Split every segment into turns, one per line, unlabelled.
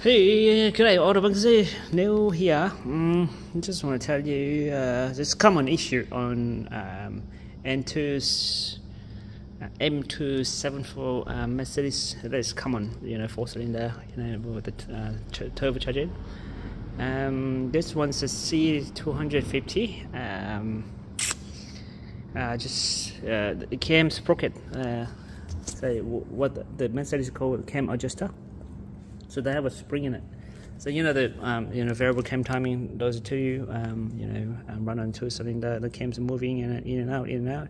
Hey, g'day, Autobunkerz. Neil here. Mm, I just want to tell you uh, this common issue on um, N2's uh, M274 uh, Mercedes. That is common, you know, four cylinder, you know, with the uh, turbocharging. Um, this one's a C250. Um, uh, just uh, the cam sprocket. Uh, say what the Mercedes called cam adjuster so they have a spring in it. So you know the um, you know variable cam timing those two um, you know um, run on two cylinder the cams are moving in and, in and out in and out.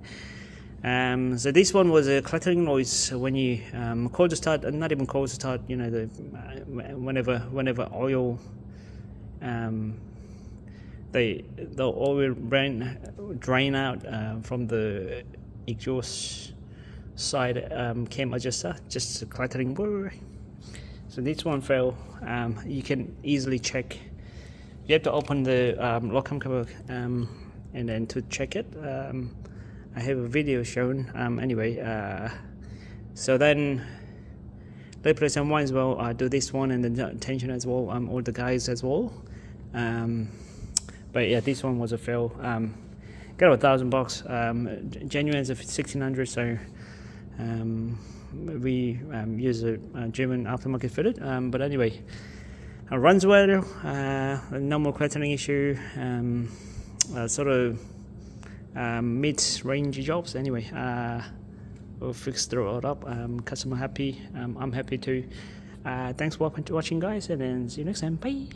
Um, so this one was a clattering noise when you um, cold start, not even cold start. You know the uh, whenever whenever oil um, the the oil drain drain out uh, from the exhaust side um, cam adjuster, just a clattering. So this one fell, Um, you can easily check. You have to open the um, lockham cover um, and then to check it. Um, I have a video shown. Um, anyway, uh, so then they play some one as well. I do this one and the tension as well. Um, all the guys as well. Um, but yeah, this one was a fail. Got a thousand bucks. Genuine is a sixteen hundred. So. We um, use a, a, German aftermarket fitted. Um, but anyway, it runs well. Uh, no more clattering issue. Um, uh, sort of um, mid-range jobs. Anyway, uh, we'll fix the road up. Um, customer happy. Um, I'm happy too. Uh, thanks for watching, guys, and then see you next time. Bye.